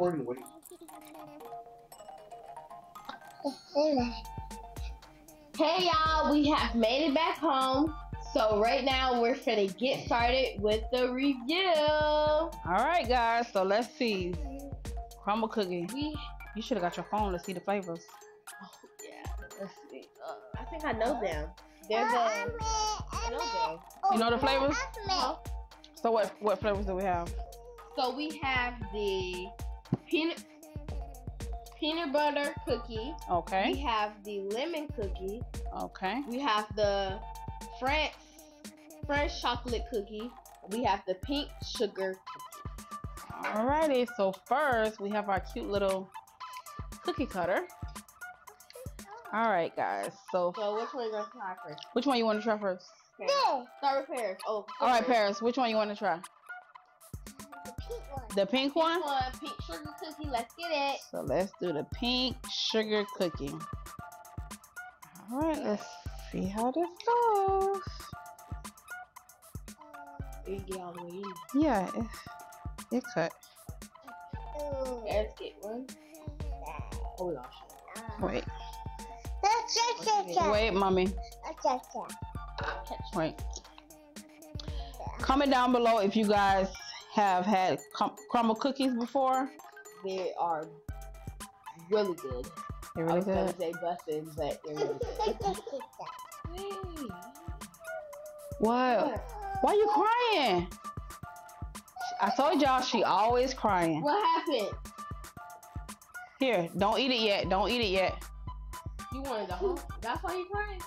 recording. Wait. Hey y'all, we have made it back home. So right now we're finna get started with the review. All right, guys. So let's see. Crumbl cookie. We You should have got your phone to see the flavors. oh yeah, let's see. Uh, I think I know them. They're the I know them. You know the flavors? So what what flavors do we have? So we have the peanut peanut butter cookie. Okay. We have the lemon cookie. Okay. We have the French French chocolate cookie. We have the pink sugar. Cookie. Alrighty. So first we have our cute little cookie cutter. All right, guys. So So which one you gonna try first? which one you want to try first? Okay. Start with pears. Oh. All right, Paris. Which one you want to try? The pink one. Pink one, pink sugar cookie. Let's get it. So let's do the pink sugar cookie. All right, let's see how this goes. You can get all the way in. Yeah, it, it cut. Let's get one. Oh my gosh. Wait, Wait. wait, mommy. Wait. Comment down below if you guys have had crum- Crumbl cookies before. They are really good. They're I really was gonna good. say busted, but they're really good. What? Why are you crying? I told y'all she always crying. What happened? Here, don't eat it yet. Don't eat it yet. You wanted the whole. That's why you crying.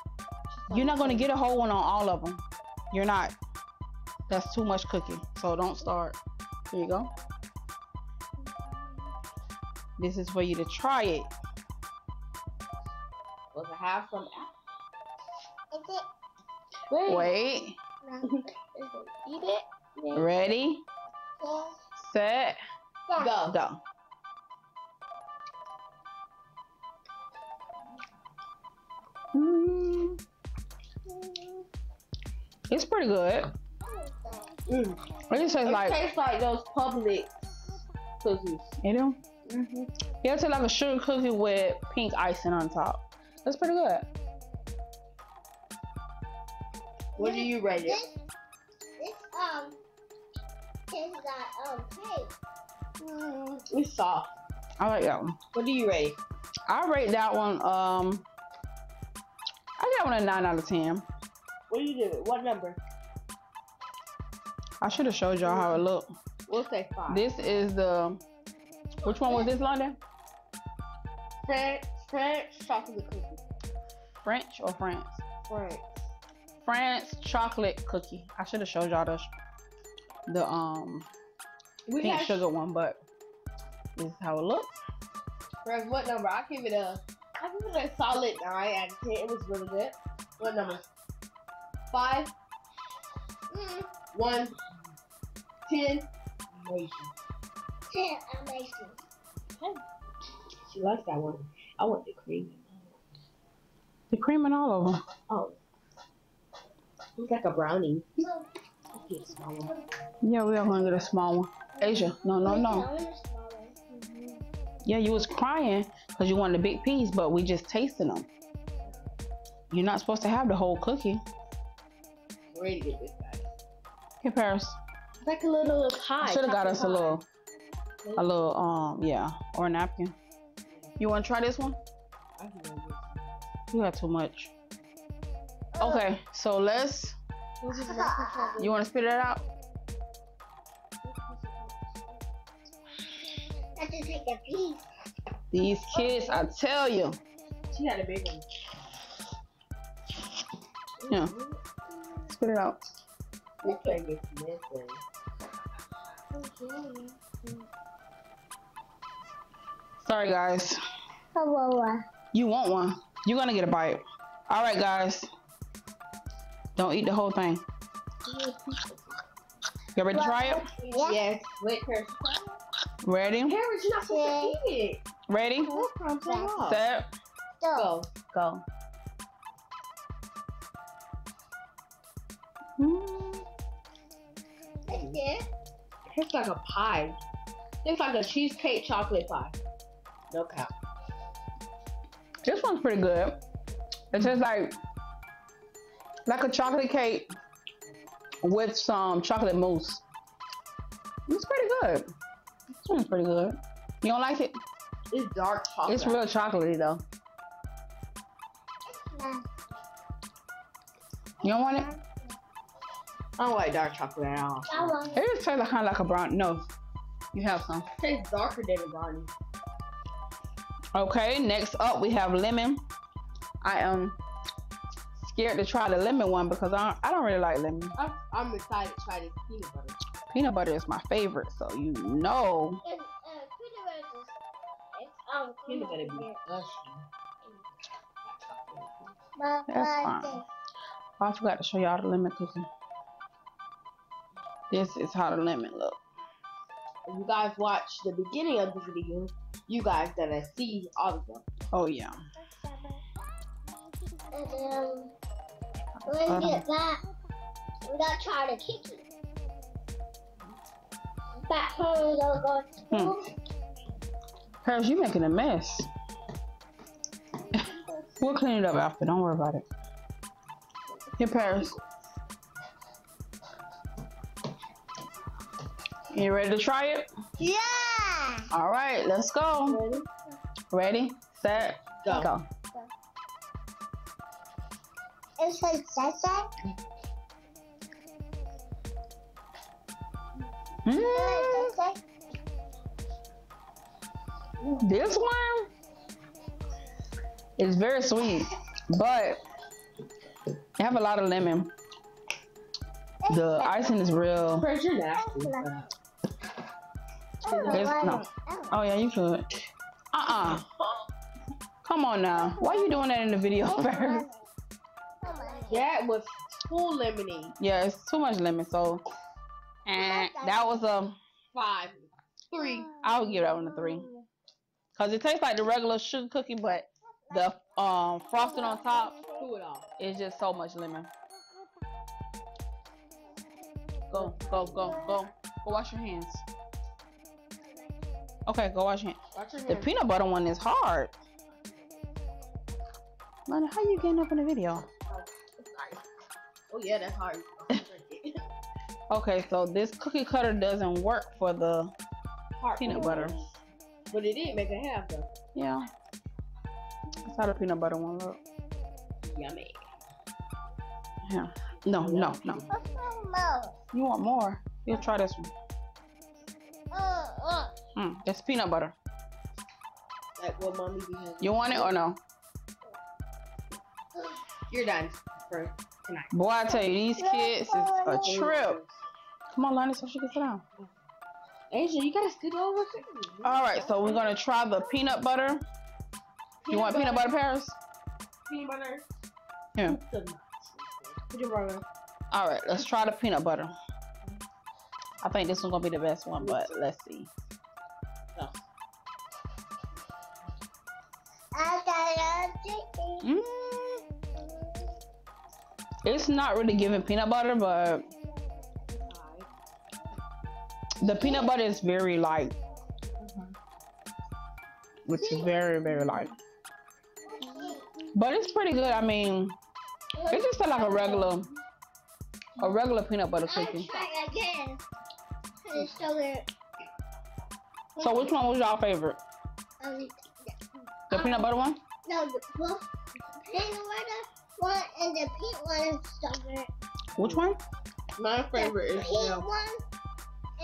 You're not gonna get a whole one on all of them. You're not. That's too much cookie. So don't start. Here you go. This is for you to try it. Was it have some? Wait. Wait. Eat it. Ready, set, Go. go. Mm. It's pretty good. Mm. It just tastes It like tastes like those public cookies. you know. Mm-hmm. Yeah, it tastes like a sugar cookie with pink icing on top. That's pretty good. What do you rate it? This, this um tastes like um cake. Mm, it's soft. I like that one. What do you rate? it? I rate that one. Um, I got one a nine out of ten. What do you give it? What number? I should have showed y'all how it looked. We'll say five. This is the. Which one was this, London? French, French chocolate cookie. French or France? French. France chocolate cookie. I should have showed y'all the the um We pink had sugar one, but this is how it looks. French, what number? I give it a. I give it a solid nine out of ten. It was really good. What number? Five. Mm, One. Ten. Amazing. ten, amazing. She likes that one. I want the cream. The cream and all of them. Oh. It's like a brownie. So, get a small one. Yeah, we are gonna get a small one. Asia, no, no, no. Yeah, you was crying because you wanted a big piece, but we just tasting them. You're not supposed to have the whole cookie. Ready to get this guy. Here, Paris. It's like a little pie. Should have got chocolate us a little, a little, um, yeah, or a napkin. You want to try this one? I can do this. You got too much. Okay, so let's. Who's this milk chocolate? You want to spit it out? I just take a piece. These kids, I tell you. She had a big one. Yeah, spit it out. We can't get to this one. Sorry, guys. Hello. You want one? You're gonna get a bite. All right, guys. Don't eat the whole thing. You ready to try it? Yes. Wait, Paris. Ready? Paris, you're not supposed to eat it. Ready? No problem. Take it off. Set. So, Go. Go. Mm. That's it. Tastes like a pie. Tastes like a cheesecake chocolate pie. No cap. This one's pretty good. It's just like like a chocolate cake with some chocolate mousse. It's pretty good. This one's pretty good. You don't like it? It's dark chocolate. It's real chocolatey though. You don't want it? I don't like dark chocolate at all. I want It just tastes like, kind of like a brown. No, you have some. It tastes darker than a brownie. Okay, next up we have lemon. I am scared to try the lemon one because I don't, I don't really like lemon. I'm, I'm excited to try this peanut butter. Peanut butter is my favorite, so you know. It's, uh, peanut butter is- it's, um, Peanut butter be gushy. That's but fine. I forgot to show y'all the lemon cookie. This is how the lemon look. If you guys watch the beginning of the video, you guys gonna see all of them. Oh yeah. And um, when we get back, we gotta try the cookie. Back home, we gotta go to school. Paris, you making a mess. we'll clean it up after. Don't worry about it. Here, Paris. You ready to try it? Yeah! All right, let's go. Ready? Ready, set, Go. go. It's like Sasa. Mm, this one is very sweet, but it have a lot of lemon. The icing is real. First, you're nasty. It's, no. Oh yeah, you could. Uh-uh. Come on now. Why are you doing that in the video first? That was too lemony. Yeah, it's too much lemon, so and that was a Five. Three. I'll give that one a three. Cause it tastes like the regular sugar cookie, but the um frosting on top Two it all. is just so much lemon. Go, go, go, go. Go wash your hands. Okay, go wash your hands. Watch your The hands. peanut butter one is hard. Lana, how you getting up in the video? Oh, oh yeah, that's hard. Okay, so this cookie cutter doesn't work for the Hard peanut butter. But it did make a half though. Yeah. That's how the peanut butter one look. Yummy. Yeah. No, no, no. You want more? You'll try this one. Mm, that's peanut butter. Like what mommy be having. You want it or no? You're done for tonight. Boy, I tell you, these kids is a trip. Come on, Lonnie, so she can sit down. Asia, you gotta sit over. All right, so we're gonna try the peanut butter. You want peanut butter, Paris? Peanut butter. Yeah. All right, let's try the peanut butter. I think this one's gonna be the best one, but let's see. No. Mm. It's not really giving peanut butter, but the peanut butter is very light, which is very, very light. But it's pretty good. I mean, it just tastes like a regular, a regular peanut butter cookie. Try again. It's so good. So which one was y'all favorite? Um, The peanut butter one? no, the well, peanut butter one and the pink one is so good. Which one? My favorite is the is pink the one.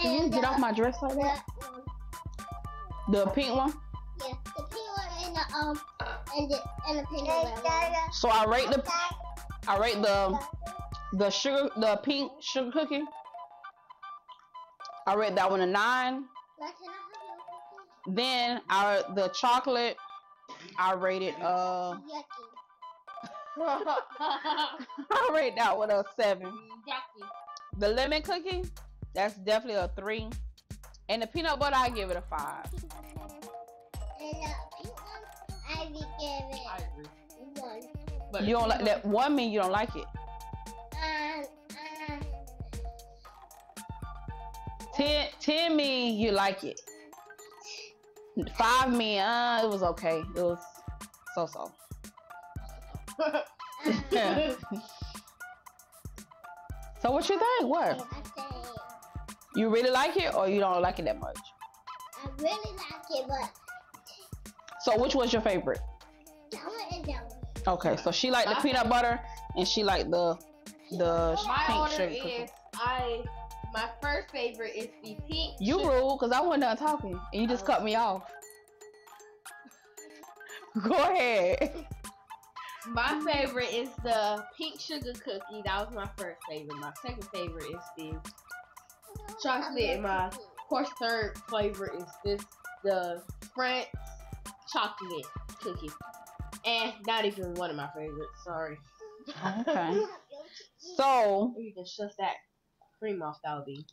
Can you and get the, off my dress like the, that? um, The pink one. yeah, the pink one and the um and the and the peanut butter one. So I rate the, I rate the, the sugar, the pink sugar cookie. I rate that one a nine. Like, can I have your Then I the chocolate, I rated uh? I rate that one a seven. The lemon cookie, that's definitely a three. And the peanut butter, I give it a five. And the pink one, I give it one. But You don't like that one mean you don't like it. 10, 10 mean you like it. Five mean uh, it was okay. It was so so. so what you think? What? You really like it or you don't like it that much? I really like it, but. So which was your favorite? That one that one. Okay, so she liked the peanut butter and she liked the the My pink order sugar. Is I my first favorite is the pink. You rude because I wasn't done talking and you just cut me off. Go ahead. My favorite is the pink sugar cookie. That was my first favorite. My second favorite is the chocolate. And my of course third flavor is this the French chocolate cookie. And not even one of my favorites. Sorry. Okay. So You can shut that cream off. That would be.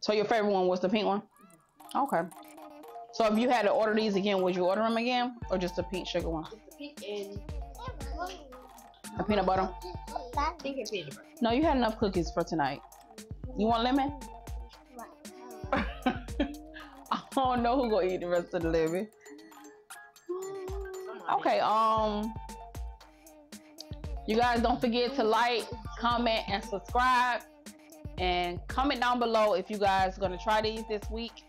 so your favorite one was the pink one? Okay. So if you had to order these again, would you order them again or just the pink sugar one? It's the pink and The peanut butter? pink and peanut butter. No, you had enough cookies for tonight. You want lemon? I don't know who gonna eat the rest of the lemon. Okay, um you guys don't forget to like, comment, and subscribe. And comment down below if you guys gonna try these this week.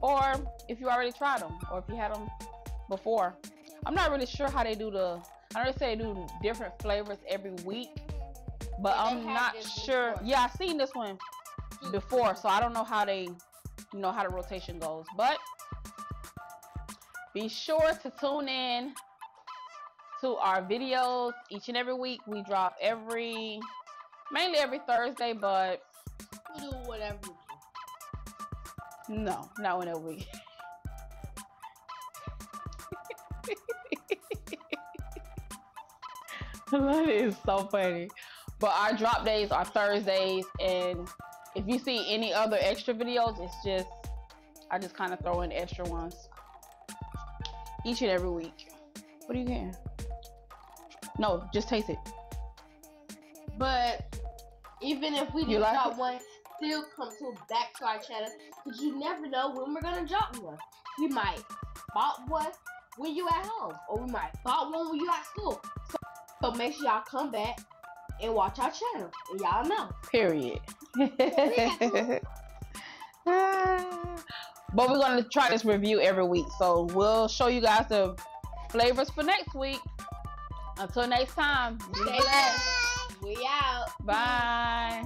Or if you already tried them, or if you had them before. I'm not really sure how they do the I know they say they do different flavors every week. But Yeah, I'm not sure. before. Yeah, I seen this one before, so I don't know how they you know how the rotation goes. But be sure to tune in to our videos each and every week. We drop every mainly every Thursday, but We'll do whatever. we no, not whenever we. that is so funny. But our drop days are Thursdays, and if you see any other extra videos, it's just I just kind of throw in extra ones each and every week. What are you getting? No, just taste it. But even if we didn't like drop it? one, still come to back to our channel because you never know when we're gonna drop one. We might bought one when you at home, or we might bought one when you at school. So, so make sure y'all come back and watch our channel, and y'all know. Period. but we're gonna try this review every week, so we'll show you guys the flavors for next week. Until next time, Stay blessed. We out. Bye.